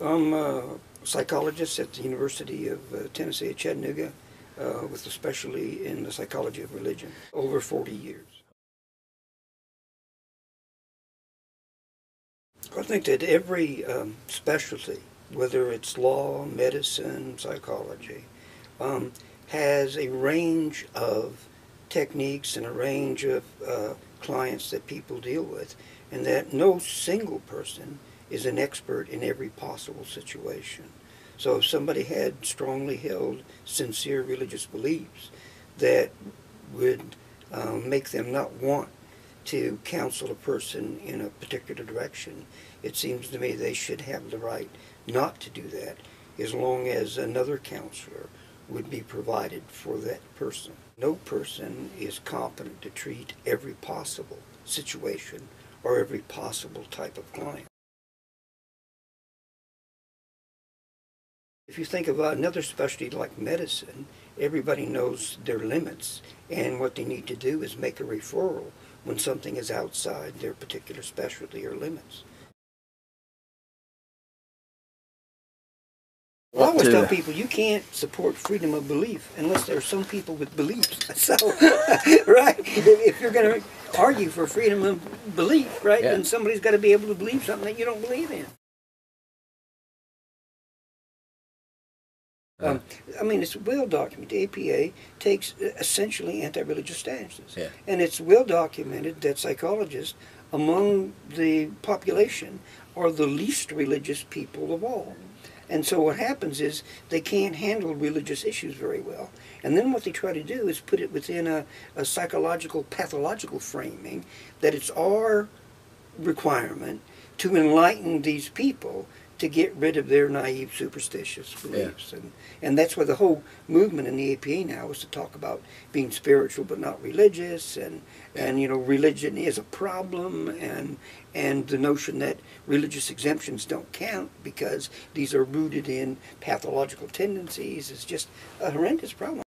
I'm a psychologist at the University of uh, Tennessee at Chattanooga, uh, with a specialty in the psychology of religion, over 40 years. I think that every um, specialty, whether it's law, medicine, psychology, um, has a range of techniques and a range of uh, clients that people deal with, and that no single person is an expert in every possible situation. So if somebody had strongly held, sincere religious beliefs that would um, make them not want to counsel a person in a particular direction, it seems to me they should have the right not to do that as long as another counselor would be provided for that person. No person is competent to treat every possible situation or every possible type of client. If you think about another specialty like medicine, everybody knows their limits, and what they need to do is make a referral when something is outside their particular specialty or limits. I always tell people you can't support freedom of belief unless there are some people with beliefs. So, right? If if you're going to argue for freedom of belief, right, Yeah. then somebody's got to be able to believe something that you don't believe in. Um, I mean, it's well documented. The APA takes uh, essentially anti-religious stances, Yeah. and it's well documented that psychologists among the population are the least religious people of all. And so what happens is they can't handle religious issues very well. And then what they try to do is put it within a, a psychological, pathological framing that it's our requirement to enlighten these people to get rid of their naive, superstitious beliefs. And, and that's why the whole movement in the APA now is to talk about being spiritual but not religious, and, and you know, religion is a problem, and, and the notion that religious exemptions don't count because these are rooted in pathological tendencies is just a horrendous problem.